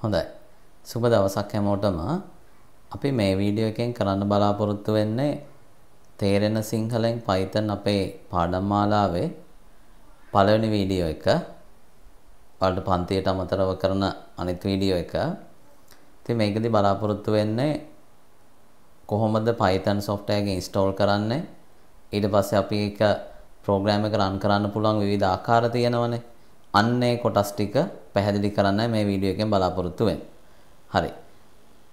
හොඳයි. සුබ දවසක් හැමෝටම. අපි මේ වීඩියෝ එකෙන් කරන්න බලාපොරොත්තු වෙන්නේ තේරෙන සිංහලෙන් Python අපේ පාඩම් මාලාවේ පළවෙනි වීඩියෝ එක. ඔයාලට පන්තියට අමතරව කරන අනිත් වීඩියෝ එක. ඉතින් මේකදී බලාපොරොත්තු වෙන්නේ කොහොමද Python software එක install කරන්නේ? ඊට පස්සේ අපි ඒක ප්‍රෝග්‍රෑම් එක රන් කරන්න පුළුවන් විවිධ ආකාර තියෙනවනේ. අන්නේ කොටස් ටික පැහැදිලි කරන්නයි මේ වීඩියෝ එකෙන් බලාපොරොත්තු වෙන්නේ. හරි.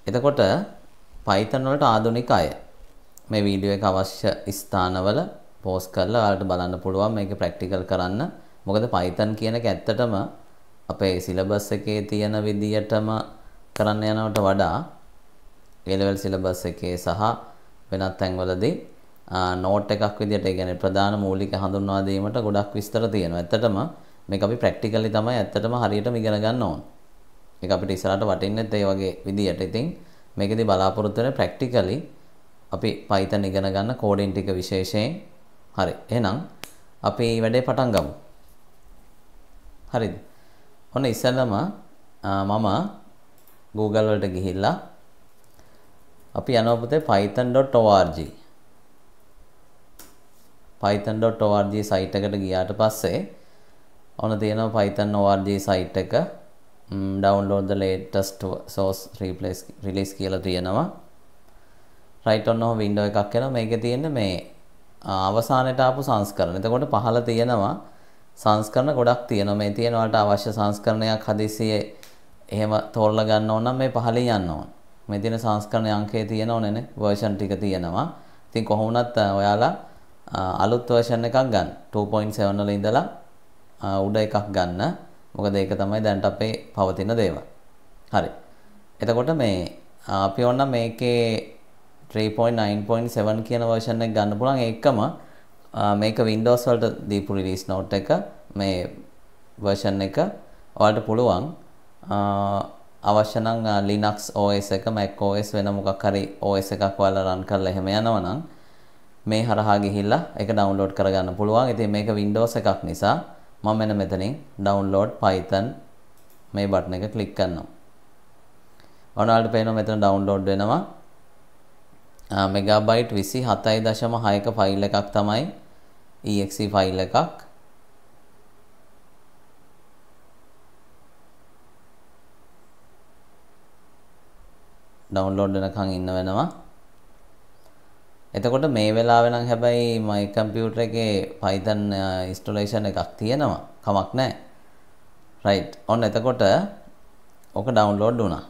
එතකොට Python වලට ආධුනික අය මේ වීඩියෝ එක අවශ්‍ය ස්ථානවල පෝස්ට් කරලා ඔයාලට බලන්න පුළුවන් මේක ප්‍රැක්ටිකල් කරන්න. මොකද Python කියන එක ඇත්තටම අපේ සිලබස් එකේ තියෙන විදියටම කරන්න යනවට වඩා A level සිලබස් එකේ සහ වෙනත් තැන්වලදී නෝට් එකක් විදියට ඒ කියන්නේ ප්‍රධාන මූලික හඳුන්වා දීමට ගොඩක් විස්තර තියෙනවා. ඇත්තටම මේක අපි ප්‍රැක්ටිකලි තමයි ඇත්තටම හරියටම ඉගෙන ගන්න ඕන. ඒක අපිට ඉස්සරහට වටින්නෙත් ඒ වගේ විදියට. ඉතින් මේකෙදි බලාපොරොත්තු වෙන ප්‍රැක්ටිකලි අපි Python ඉගෙන ගන්න කෝඩින් ටික විශේෂයෙන්. හරි. එහෙනම් අපි මේ වැඩේ පටන් ගමු. හරිද? ඔන්න ඉස්සෙල්ලම මම Google වලට ගිහිල්ලා අපි යනවා පුතේ python.org python.org සයිට් එකට ගියාට පස්සේ ඔන්න තියෙනවා python org සයිට් එක download the latest source replace release කියලා තියෙනවා right ඔන්න ඔහොම window එකක් එනවා මේකේ තියෙන්නේ මේ අවසානයට ආපු සංස්කරණ. එතකොට පහළ තියෙනවා සංස්කරණ ගොඩක් තියෙනවා. මේ තියෙන වලට අවශ්‍ය සංස්කරණයක් හදිසියේ එහෙම තෝරලා ගන්න ඕන නම් මේ පහළින් යන්න ඕන. මේ තියෙන සංස්කරණ අංකයේ තියෙනවනේ නේ version ටික තියෙනවා. ඉතින් කොහොම වුණත් ඔයාලා අලුත් version එකක් ගන්න. 2.7 වල ඉඳලා උඩ එකක් ගන්න. මොකද ඒක තමයි දැනට අපේ පවතින දේවල්. හරි. එතකොට මේ අපි ඕන මේකේ 3.9.7 කියන version එක ගන්න පුළුවන් ඒකම මේක Windows වලට දීපු release note එක මේ version එක ඔයාලට පුළුවන් අවශ්‍ය නම් Linux OS එක Mac OS වෙන මොකක් හරි OS එකක් ඔයාලා run කරලා එහෙම යනවා නම් මේ හරහා ගිහිල්ලා ඒක download කරගන්න පුළුවන්. ඉතින් මේක Windows එකක් නිසා මම මෙන්න මෙතනින් download python මේ බටන් එක ක්ලික් කරනවා. ඔයාලට පේනවා මෙතන download වෙනවා. මෙගාබයිට් 27.6ක ෆයිල් එකක් තමයි exe ෆයිල් එකක්. download වෙනකන් ඉන්න වෙනවා. එතකොට මේ වෙලාවේ නම් හැබැයි මයි කම්පියුටර් එකේ Python uh, installation එකක් තියෙනවා. කමක් නැහැ. right. ඔන්න එතකොට ඕක download වුණා.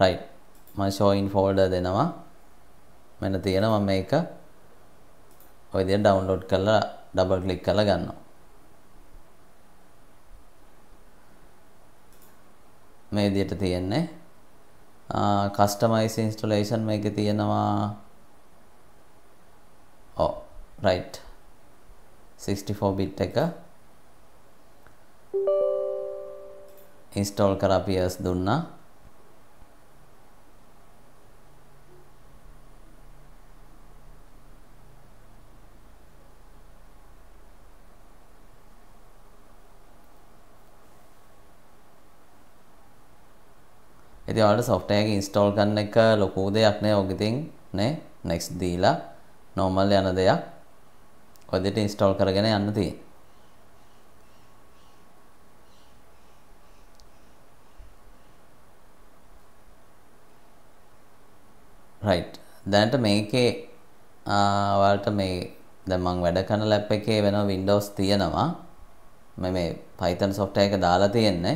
right. මම show in folder දෙනවා. මෙන්න තියෙනවා මේක. ඔය විදිහට download කරලා double click කරලා ගන්නවා. මේ විදිහට තියෙන්නේ කස්ටමයිස් ඉන්ස්ටලේෂන් මේක තියෙනවා. ඕ රයිට් 64 බිට් එක. ඉන්ස්ටෝල් කර පියස් දුන්නා. ඉතින් ඔයාලට software එක install කරන එක ලොකු දෙයක් නෑ. ඔක ඉතින් නේ next දීලා normal යන දෙයක් ඔය දෙයට install කරගෙන යන්න තියෙන්නේ. Right. දැනට මේකේ ඔයාලට මේ දැන් මම වැඩ කරන ලැප් එකේ වෙන Windows තියෙනවා. මම මේ Python software එක දාලා තියෙන්නේ.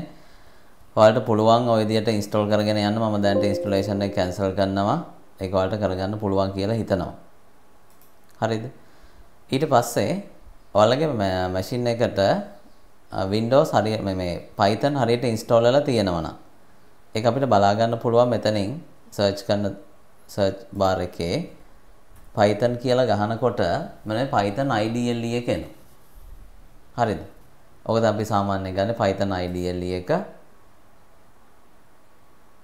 ඔයාලට පුළුවන් ওই විදිහට ඉන්ස්ටෝල් කරගෙන යන්න මම දැන්ට ඉන්ස්ටලේෂන් එක කැන්සල් කරනවා ඒක ඔයාලට කරගන්න පුළුවන් කියලා හිතනවා හරිද ඊට පස්සේ ඔයාලගේ මැෂින් එකට Windows හරිය මේ Python හරියට ඉන්ස්ටෝල් වෙලා තියෙනවා නම් ඒක අපිට බලා ගන්න පුළුවන් මෙතනින් සර්ච් කරන සර්ච් බාර් එකේ Python කියලා ගහනකොට මම Python IDLE එක එනවා. හරිද? ඔක අපි සාමාන්‍යයෙන් ගන්න Python IDLE එක.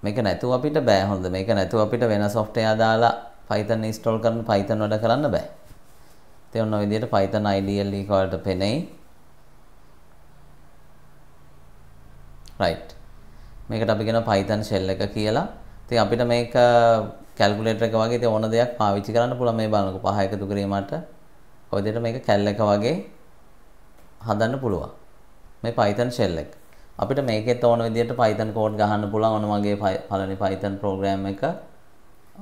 මේක නැතුව අපිට බෑ හොඳ. මේක නැතුව අපිට වෙන software දාලා Python install කරන Python වැඩ කරන්න බෑ. ඉතින් ඔන්න ඔය විදිහට Python IDLE එක වලට පෙනෙයි. right මේකට අපි කියන Python shell එක කියලා. ඉතින් අපිට මේක කැල්කියුලේටර් එක වගේ ඉතින් ඕන දෙයක් පාවිච්චි කරන්න පුළුවන් මේ බලනකො පහ එකතු කිරීමට ඔය විදිහට මේක කැල් එක වගේ හදන්න පුළුවන්. මේ Python shell එක. අපිට මේකෙත් ඕන විදිහට Python කෝඩ් ගහන්න පුළුවන්. ඔන්න මගේ පළවෙනි Python program එක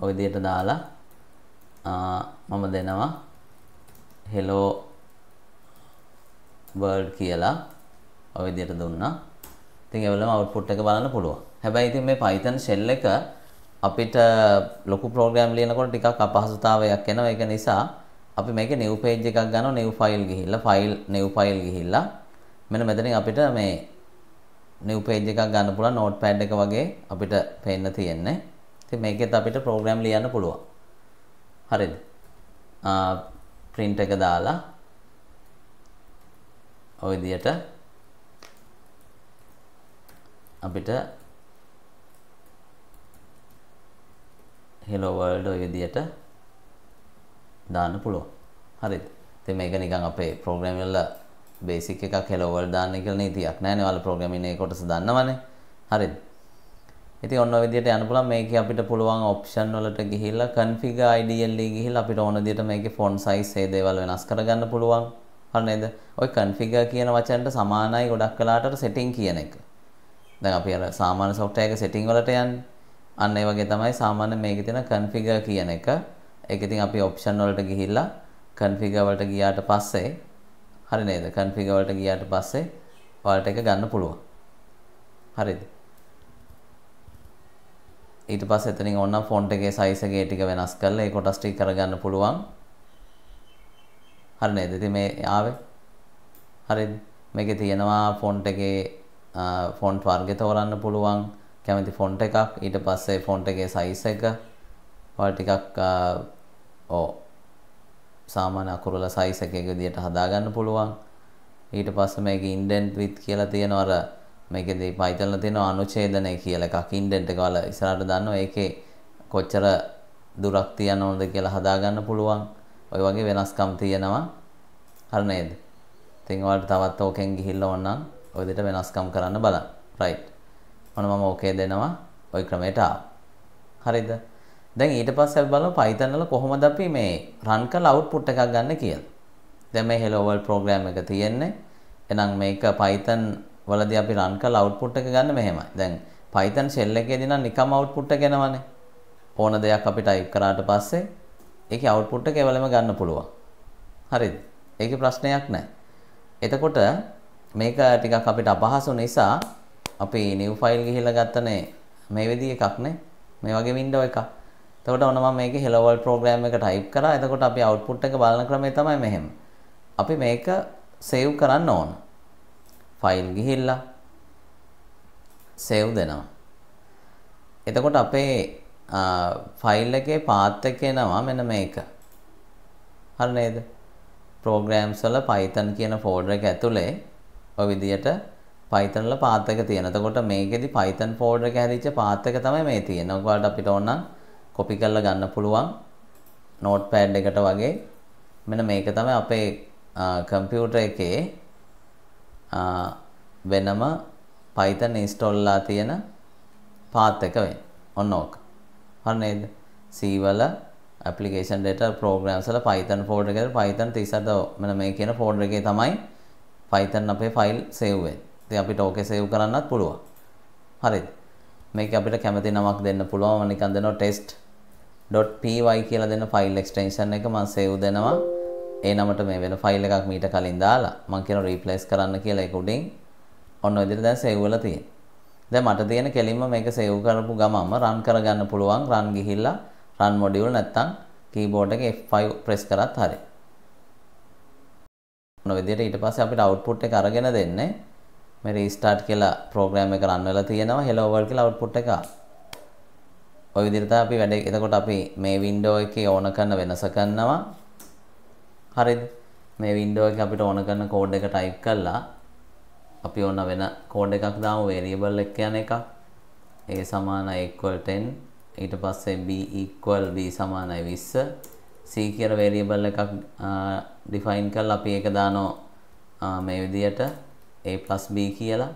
ඔය විදිහට දාලා මම දෙනවා hello world කියලා ඔය විදිහට දුන්නා. ඉතින් ඒ වලම output එක බලන්න පුළුවන්. හැබැයි ඉතින් මේ Python shell එක අපිට ලොකු ප්‍රෝග්‍රෑම් ලියනකොට ටිකක් අපහසුතාවයක් එනවා. ඒක නිසා අපි මේකේ new page එකක් ගන්නවා new file ගිහිල්ලා file new file ගිහිල්ලා මෙන්න මෙතනින් අපිට මේ new page එකක් ගන්න පුළුවන් notepad එක වගේ අපිට පේන්න තියෙන්නේ. ඉතින් මේකෙත් අපිට ප්‍රෝග්‍රෑම් ලියන්න පුළුවන්. හරිද? ආ print එක දාලා ওই විදියට අපිට hello world ඔය විදියට දාන්න පුළුවන්. හරිද? ඉතින් මේක නිකන් අපේ ප්‍රෝග්‍රෑම් වල බේසික් එකක් hello world දාන්න කියලා නීතියක් නැහැ නේ. ඔයාලා ප්‍රෝග්‍රෑමින් ඒ කොටස දන්නවනේ. හරිද? ඉතින් ඔන්න ඔය විදිහට යන්න පුළුවන් මේකේ අපිට පුළුවන් ඔප්ෂන් වලට ගිහිල්ලා configure IDLE ගිහිල්ලා අපිට ඕන විදිහට මේකේ font size ඒ දේවල් වෙනස් කරගන්න පුළුවන්. හරි නේද? ඔය configure කියන වචනට සමානයි ගොඩක් වෙලාට setting කියන එක. දැන් අපි අර සාමාන්‍ය software එක setting වලට යන්නේ. අන්න ඒ වගේ තමයි සාමාන්‍ය මේකේ තියෙන configure කියන එක. ඒක ඉතින් අපි option වලට ගිහිල්ලා configure වලට ගියාට පස්සේ හරි නේද? configure වලට ගියාට පස්සේ ඔයාලට ඒක ගන්න පුළුවන්. හරිද? ඊට පස්සේ එතනින් ඕනනම් ෆොන්ට් එකේ size එකේ ටික වෙනස් කරලා ඒ කොටස් ටික කරගන්න පුළුවන්. හරි නේද? ඉතින් මේ ආවේ. හරිද? මේකේ තියෙනවා ෆොන්ට් එකේ ෆොන්ට් වර්ගය තෝරන්න පුළුවන්. කැමති ෆොන්ට් එකක්. ඊට පස්සේ ෆොන්ට් එකේ size එක ඔයාලා ටිකක් ඕ සාමාන්‍ය අකුරල size එකක විදිහට හදාගන්න පුළුවන්. ඊට පස්සේ මේකේ indent width කියලා තියෙනවා අර මේකෙදී Python වල තියෙන අනුඡේදනය කියලා එකක් indent එක වල ඉස්සරහට දානවා ඒකේ කොච්චර දුරක් තියන්න ඕනද කියලා හදාගන්න පුළුවන්. ඔය වගේ වෙනස්කම් තියෙනවා. හරි නේද? ඉතින් ඔයාලට තවත් ඕකෙන් ගිහිල්ලා ඕනනම් ඔය විදිහට වෙනස්කම් කරන්න බලන්න. right. ඔන්න මම ඕකේ දෙනවා. ওই ක්‍රමයට ආවා. හරිද? දැන් ඊට පස්සේ අපි බලමු Python වල කොහොමද අපි මේ run කරලා output එකක් ගන්න කියලා. දැන් මේ hello world program එක තියෙන්නේ. එහෙනම් මේක Python වලදී අපි run කරලා output එක ගන්න මෙහෙමයි. දැන් Python shell එකේදී නම් නිකම් output එක එනවනේ. ඕන දෙයක් අපි type කරාට පස්සේ ඒකේ output එක එවලම ගන්න පුළුවන්. හරිද? ඒකේ ප්‍රශ්නයක් නැහැ. එතකොට මේක ටිකක් අපිට අපහසු නිසා අපි new file ගිහිල්ලා ගත්තනේ මේ විදිහ එකක් නේ. මේ වගේ window එකක්. එතකොට ඔන්න මම මේකේ hello world program එක type කරා. එතකොට අපි output එක බලන ක්‍රමය තමයි මෙහෙම. අපි මේක save කරන්න ඕන. ෆයිල් ගිහිල්ලා සේව් දෙනවා. එතකොට අපේ ෆයිල් එකේ පාත් එක එනවා මෙන්න මේක. හරි නේද? programs වල Python කියන folder එක ඇතුලේ ඔය විදියට Python වල පාත් එක තියෙන. එතකොට මේකෙදි Python folder එක හැදිච්ච පාත් එක තමයි මේ තියෙන්නේ. ඔයාලට අපිට ඕන නම් copy කරලා ගන්න පුළුවන් notepad එකට වගේ. මෙන්න මේක තමයි අපේ කම්පියුටර් එකේ වෙනම Python install ලා තියෙන path එක වෙන්නේ. ඔන්න ඕක. හරි නේද? C වල application data programs වල Python folder එකේ Python 38 මෙන්න මේ කියන folder එකේ තමයි Python අපේ file save වෙන්නේ. ඉතින් අපිට ඕකේ save කරන්නත් පුළුවන්. හරිද? මේක අපිට කැමති නමක් දෙන්න පුළුවන්. මම නිකන් දෙනවා test.py කියලා දෙන file extension එක මම save දෙනවා. ඒ නමට මේ වෙන ෆයිල් එකක් මීට කලින් දාලා මම කියන රීප්ලේස් කරන්න කියලා ඒක උඩින් ඔන්න ඔය විදිහට දැන් සේව් වෙලා තියෙනවා. දැන් මට තියෙන කෙලින්ම මේක සේව් කරපු ගමන්ම රන් කරගන්න පුළුවන් රන් ගිහිල්ලා රන් මොඩියුල් නැත්තම් කීබෝඩ් එකේ F5 ප්‍රෙස් කරත් හරියි. ඔන්න විදිහට ඊට පස්සේ අපිට අවුට්පුට් එක අරගෙන දෙන්නේ මේ රීස්ටාර්ට් කියලා ප්‍රෝග්‍රෑම් එක රන් වෙලා තියෙනවා. Hello world කියලා අවුට්පුට් එක ආවා. ඔය විදිහට අපි වැඩ එතකොට අපි මේ වින්ඩෝ එකේ ඕන කරන වෙනස කරනවා. හරිද? මේ වින්ඩෝ එක අපිට ඕන කරන කෝඩ් එක ටයිප් කරලා අපි ඕන වෙන කෝඩ් එකක් දාමු. වේරියබල් එක යන එකක්. ඒ සමානයි equal 10 ඊට පස්සේ b equal b සමානයි 20 c කියන වේරියබල් එකක් ඩිෆයින් කරලා අපි ඒක දානවා මේ විදියට a b කියලා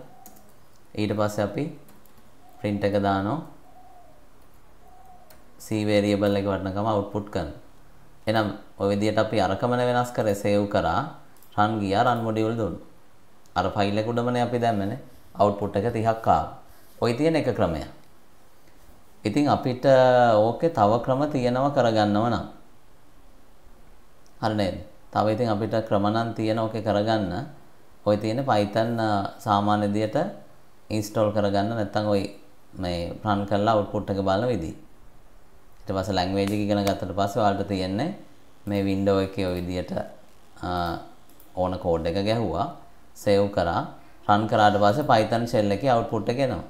ඊට පස්සේ අපි print එක දානවා C variable එක වටනකම output කරනවා. එහෙනම් ඔය විදිහට අපි අරකමන වෙනස් කරේ save කරා run ගියා run module දුන්නා. අර ෆයිල් එක උඩමනේ අපි දැම්මනේ output එක 30ක් ආවා. ඔය තියෙන එක ක්‍රමය. ඉතින් අපිට ඕකේ තව ක්‍රම තියෙනවා කරගන්නව නම්. හරි නේද? තව ඉතින් අපිට ක්‍රම නම් තියෙන ඕකේ කරගන්න. ඔය තියෙන Python සාමාන්‍ය විදියට install කරගන්න නැත්නම් ඔය මේ run කරලා output එක බලන විදිහ. ඊට පස්සේ language එක ඉගෙන ගත්තට පස්සේ ඔයාලට තියෙන්නේ මේ window එකේ ওই විදියට ඕන කෝඩ් එක ගැහුවා save කරා run කරාට පස්සේ Python shell එකේ output එක එනවා.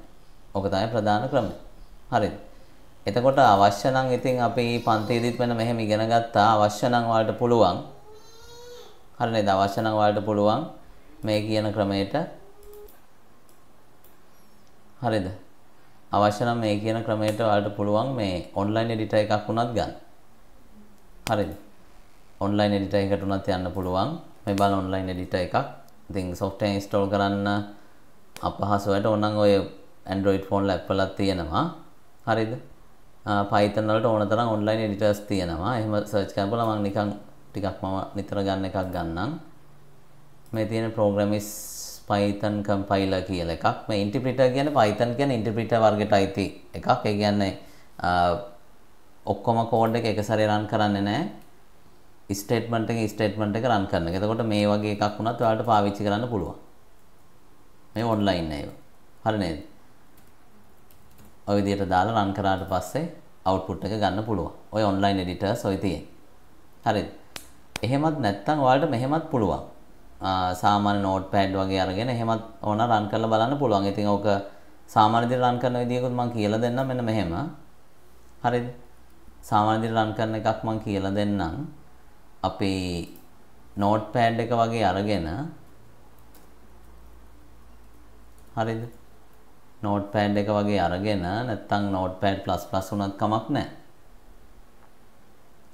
ඕක තමයි ප්‍රධාන ක්‍රමය. හරිද? එතකොට අවශ්‍ය නම් ඉතින් අපි පන්තියේදීත් වෙන මෙහෙම ඉගෙන ගත්තා අවශ්‍ය නම් ඔයාලට පුළුවන්. හරි නේද? අවශ්‍ය නම් ඔයාලට පුළුවන් මේ කියන ක්‍රමයට හරිද? අවශ්‍ය නම් මේ කියන ක්‍රමයට ඔයාලට පුළුවන් මේ ඔන්ලයින් එඩිටර් එකක් වුණත් ගන්න. හරිද? ඔන්ලයින් එඩිටර් එකකට උනත් යන්න පුළුවන්. මේ බලන්න ඔන්ලයින් එඩිටර් එකක්. ඉතින් software install කරන්න අපහසුවට ඕනනම් ඔය Android phone app වලත් තියෙනවා. හරිද? Python වලට ඕන තරම් online editors තියෙනවා. එහෙම search කරපුවම මම නිකන් ටිකක් මම නිතර ගන්න එකක් ගන්නම්. මේ තියෙන program is Python compiler කියලා එකක්. මේ interpreter කියන්නේ Python කියන්නේ interpreter වර්ගයට අයිති එකක්. ඒ කියන්නේ ඔක්කොම කෝඩ් එක එක සැරේ රන් කරන්නේ නැහැ. ස්ටේට්මන්ට් එකේ ස්ටේට්මන්ට් එක රන් කරන එක. එතකොට මේ වගේ එකක් වුණත් ඔයාලට පාවිච්චි කරන්න පුළුවන්. මේ ඔන්ලයින් ඒවා. හරි නේද? ඔය විදිහට දාලා රන් කරාට පස්සේ අවුට්පුට් එක ගන්න පුළුවන්. ඔය ඔන්ලයින් එඩිටර්ස් ඔය තියෙන. හරිද? එහෙමත් නැත්නම් ඔයාලට මෙහෙමත් පුළුවන්. සාමාන්‍ය නෝට් පෑඩ් වගේ අරගෙන එහෙමත් ඕන රන් කරලා බලන්න පුළුවන්. ඉතින් ඕක සාමාන්‍ය විදිහට රන් කරන විදියකුත් මම කියලා දෙන්නම් මෙන්න මෙහෙම. හරිද? සාමාන්‍ය විදිහට රන් කරන එකක් මම කියලා දෙන්නම්. අපි නෝට් පෑඩ් එක වගේ අරගෙන හරිද? නෝට් පෑඩ් එක වගේ අරගෙන නැත්නම් නෝට් පෑඩ් ප්ලස් ප්ලස් උනත් කමක් නැහැ.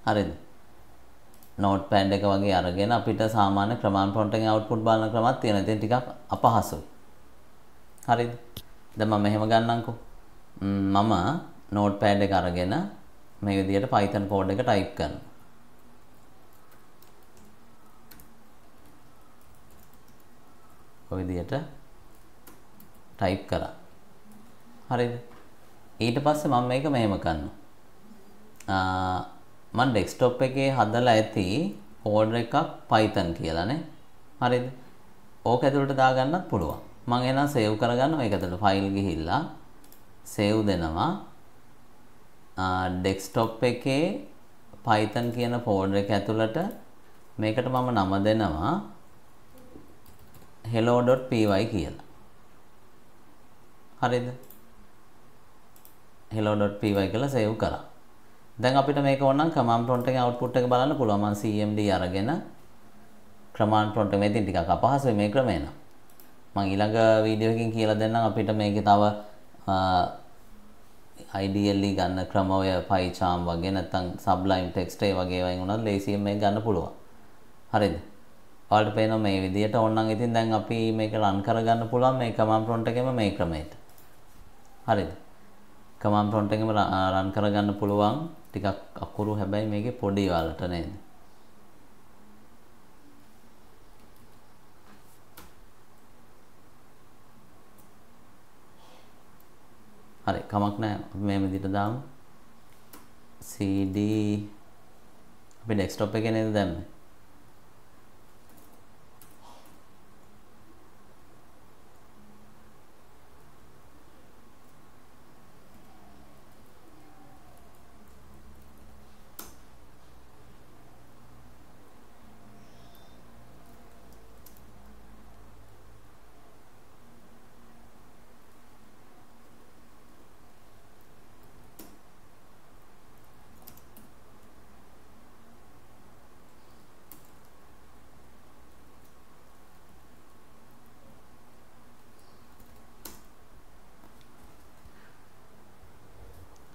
හරිද? නෝට් පෑඩ් එක වගේ අරගෙන අපිට සාමාන්‍ය ක්‍රමාන් ප්‍රොන්ට් එකෙන් අවුට්පුට් බලන ක්‍රමයක් තියෙනවා. ඉතින් ටිකක් අපහසුයි. හරිද? දැන් මම මෙහෙම ගන්නම්කෝ. මම නෝට් පෑඩ් එක අරගෙන මේ විදිහට Python කෝඩ් එක ටයිප් කරනවා. ඔය විදිහට ටයිප් කරා. හරිද? ඊට පස්සේ මම මේක මෙහෙම කරනවා. මම ඩෙස්ක්ටොප් එකේ හදලා ඇති ෆෝල්ඩර් එකක් Python කියලානේ. හරිද? ඕක ඇතුළට දාගන්නත් පුළුවන්. මම එහෙනම් සේව් කරගන්නවා ඒක ඇතුළට ෆයිල් ගිහිල්ලා සේව් දෙනවා. ඩෙස්ක්ටොප් එකේ Python කියන ෆෝල්ඩර් එක ඇතුළට මේකට මම නම දෙනවා hello.py කියලා. හරිද? hello.py කියලා සේව් කරා. දැන් අපිට මේක ඕනනම් කමාන්ඩ් ප්‍රොම්ප්ට් එකේ අවුට්පුට් එක බලන්න පුළුවන්. මම cmd අරගෙන කමාන්ඩ් ප්‍රොම්ප්ට් එකේ ඉතින් ටිකක් අපහසුයි මේ ක්‍රමය නම්. මම ඊළඟ වීඩියෝ එකකින් කියලා දෙන්නම්. අපිට මේකේ තව ideally ගන්න ක්‍රම ඔය PyCharm වගේ නැත්නම් Sublime Text ඒ වගේ වයින් උනත් ලේසියෙන් මේක ගන්න පුළුවන්. හරිද? ඔයාලට පේනවා මේ විදිහට ඕනනම් ඉතින් දැන් අපි මේක රන් කරගන්න පුළුවන් මේ කමාන්ඩ් ප්‍රොම්ප්ට් එකේම මේ ක්‍රමයට. හරිද? කමාන්ඩ් ප්‍රොම්ප්ට් එකේම රන් කරගන්න පුළුවන්. ටිකක් අකුරු හැබැයි මේකේ පොඩි වලට නේද? හරි කමක් නැහැ. අපි මේ විදිහට දාමු. Cd අපි ඩෙස්ක්ටොප් එකේ නේද දැම්මේ?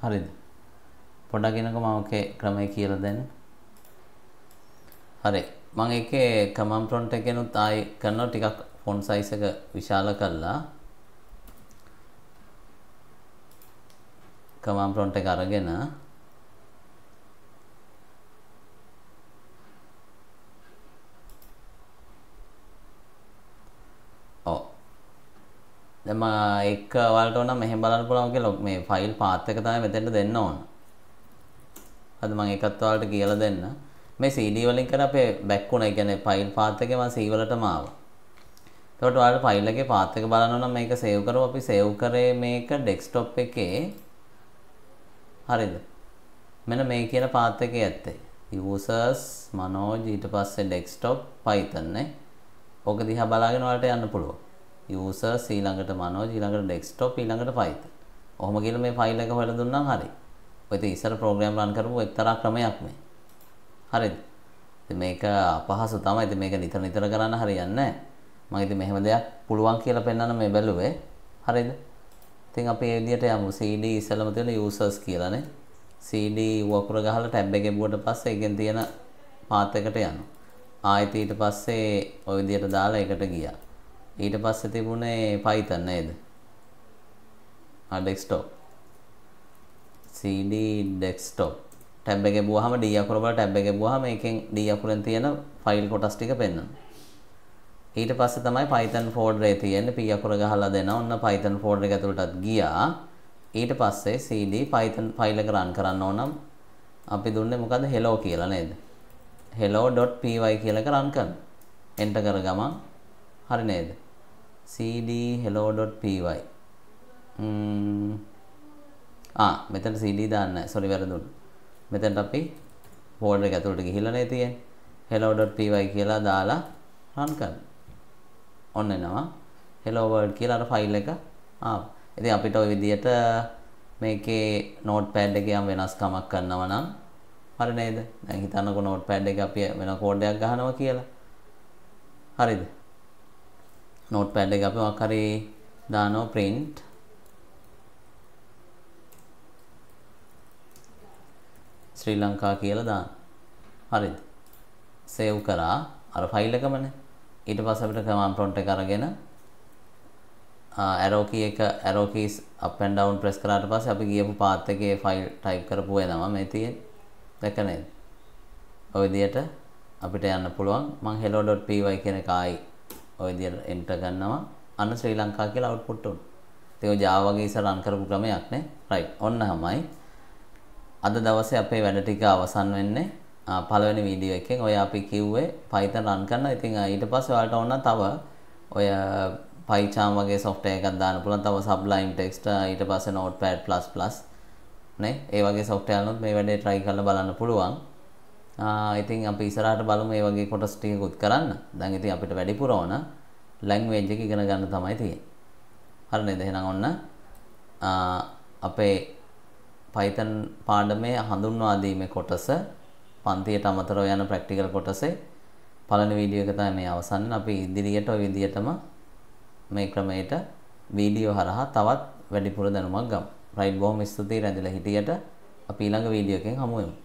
හරිද? පොඩක් එනකෝ මම ඔකේ ක්‍රමය කියලා දෙන්න. හරි. මම එකේ command prompt එකේනොත් ආයි කරනවා. ටිකක් font size එක විශාල කරලා. command prompt එක අරගෙන දැන් මම එක ඔයාලට ඕන මෙහෙම බලන්න පුළුවන් කියලා මේ ෆයිල් පාත් එක තමයි මෙතෙන්ට දෙන්න ඕන. අද මම ඒකත් ඔයාලට කියලා දෙන්න. මේ CD වලින් කර අපේ බැක් වුණා. ඒ කියන්නේ ෆයිල් පාත් එකේ මම C වලටම ආවා. එතකොට ඔයාලට ෆයිල් එකේ පාත් එක බලන්න නම් මේක සේව් කරමු. අපි සේව් කරේ මේක ඩෙස්ක්ටොප් එකේ හරිද? මෙන්න මේ කියන පාත් එකේ ඇත්තේ. users manoj ඊට පස්සේ desktop python නේ. ඕක දිහා බලාගෙන ඔයාලට යන්න පුළුවන්. Users ඊළඟට manoj ඊළඟට desktop ඊළඟට python. ඔහොම කියලා මේ ෆයිල් එක හොයලා දුන්නම් හරි. ඔය ඉතින් ඉස්සර ප්‍රෝග්‍රෑම් රන් කරපු එක්තරා ක්‍රමයක් මේ. හරිද? ඉතින් මේක අපහසු තමයි. ඉතින් මේක නිතර නිතර කරන්න හරියන්නේ නැහැ. මම ඉතින් මෙහෙම දෙයක් පුළුවන් කියලා පෙන්වන්න මේ බැලුවේ. හරිද? ඉතින් අපි මේ විදිහට යමු. CD ඉස්සලම තියෙන users කියලානේ. CD වකුර ගහලා ටැබ් එකේ බුවට පස්සේ ඒකෙන් තියෙන පාත් එකට යනවා. ආයෙත් ඊට පස්සේ ওই විදිහට දාලා ඒකට ගියා. ඊට පස්සේ තිබුණේ Python නේද? ආ desktop. CD desktop. ටැබ් එකේ බුවාම D අකුර වල ටැබ් එකේ බුවාම ඒකෙන් D අකුරෙන් තියෙන ෆයිල් කොටස් ටික පෙන්වනවා. ඊට පස්සේ තමයි Python folder එකේ තියෙන්නේ P අකුර ගහලා දෙනවා. ඔන්න Python folder එක ඇතුළටත් ගියා. ඊට පස්සේ cd python ෆයිල් එක run කරන්න ඕන නම් අපි දුන්නේ මොකද්ද hello කියලා නේද? hello.py කියලා එක run කරන්න. enter කර ගමන් හරි නේද? Cd hello.py ආ මෙතන cd දාන්න නැහැ. sorry වැරදුණා. මෙතනට අපි folder එක ඇතුළට ගිහිල්ලා නේ තියෙන්නේ. hello.py කියලා දාලා run කරන්න. ඔන්න එනවා. hello world කියලා අර ෆයිල් එක ආවා. ඉතින් අපිට ওই විදිහට මේකේ නෝට්පෑඩ් එකේ යම් වෙනස්කමක් කරනවා නම් හරි නේද? දැන් හිතන්නකෝ නෝට්පෑඩ් එකේ අපි වෙන කෝඩ් එකක් ගහනවා කියලා. හරිද? නෝට්පෑඩ් එක අපි මොකක් හරි දානවා print ශ්‍රී ලංකා කියලා දාන්න. හරිද? සේව් කරා අර ෆයිල් එකමනේ. ඊට පස්සේ අපිට කමාන්ඩ් ප්‍රොම්ප්ට් එක අරගෙන ඇරෝ කී එක arrow keys up and down press කරාට පස්සේ අපි ගියපු පාත් එකේ ෆයිල් ටයිප් කරපු වෙනවා මේ තියෙන්නේ. දැක්ක නේද? ඔය විදිහට අපිට යන්න පුළුවන්. මම hello.py කියන එක ආයි ඔය විදිහට එන්ටර් කරනවා. අන්න ශ්‍රී ලංකා කියලා අවුට්පුට් උන. ඒක Java වගේ ඉස්සර රන් කරපු ක්‍රමයක් නේ. right. ඔන්නමයි. අද දවසේ අපේ වැඩ ටික අවසන් වෙන්නේ. පළවෙනි වීඩියෝ එකෙන් ඔය අපි කිව්වේ Python රන් කරනවා. ඉතින් ඊට පස්සේ ඔයාලට ඕන තව ඔය PyCharm වගේ software එකක් දාන්න පුළුවන්. තව Sublime Text ඊට පස්සේ Notepad++ නේ. ඒ වගේ software වලුත් මේ වැඩේ try කරලා බලන්න පුළුවන්. ඉතින් අපි ඉස්සරහට බලමු මේ වගේ කොටස් ටිකකුත් කරන්න. දැන් ඉතින් අපිට වැඩිපුර ඕන language එක ඉගෙන ගන්න තමයි තියෙන්නේ. හරි නේද? එහෙනම් ඔන්න අපේ Python පාඩමේ හඳුන්වා දීමේ කොටස පන්තියට අමතරව යන ප්‍රැක්ටිකල් කොටසේ පළවෙනි වීඩියෝ එක තමයි මේ අවසන්. අපි ඉදිරියට ওই විදිහටම මේ ක්‍රමයට වීඩියෝ හරහා තවත් වැඩිපුර දැනුමක් ගමු. රයිට් බොහොම ස්තුතියි රැඳිලා හිටියට අපි ඊළඟ වීඩියෝ එකෙන් හමු වෙමු.